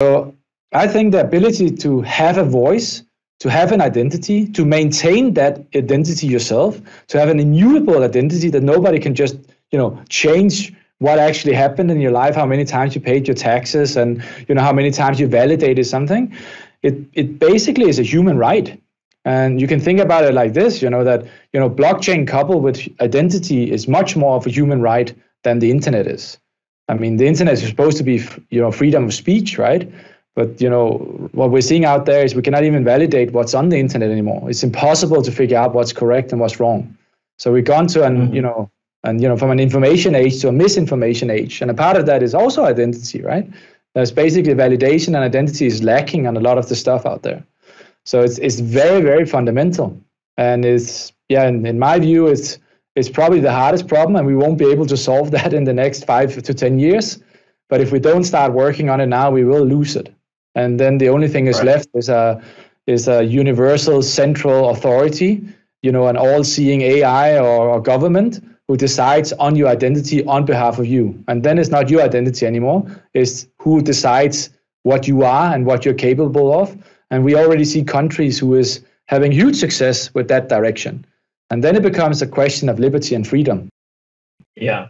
So I think the ability to have a voice, to have an identity, to maintain that identity yourself, to have an immutable identity that nobody can just, you know, change what actually happened in your life, how many times you paid your taxes, and you know how many times you validated something. It it basically is a human right. And you can think about it like this, you know, that you know, blockchain coupled with identity is much more of a human right than the internet is. I mean, the internet is supposed to be, you know, freedom of speech, right? But you know, what we're seeing out there is we cannot even validate what's on the internet anymore. It's impossible to figure out what's correct and what's wrong. So we've gone to an, mm-hmm. you know, and you know, from an information age to a misinformation age. And a part of that is also identity, right? There's basically validation and identity is lacking on a lot of the stuff out there. So it's it's very very fundamental, and it's yeah. In, in my view, it's it's probably the hardest problem, and we won't be able to solve that in the next five to ten years. But if we don't start working on it now, we will lose it. And then the only thing is right. left is a is a universal central authority, you know, an all-seeing AI or, or government who decides on your identity on behalf of you. And then it's not your identity anymore. It's who decides what you are and what you're capable of. And we already see countries who is having huge success with that direction. And then it becomes a question of liberty and freedom. Yeah.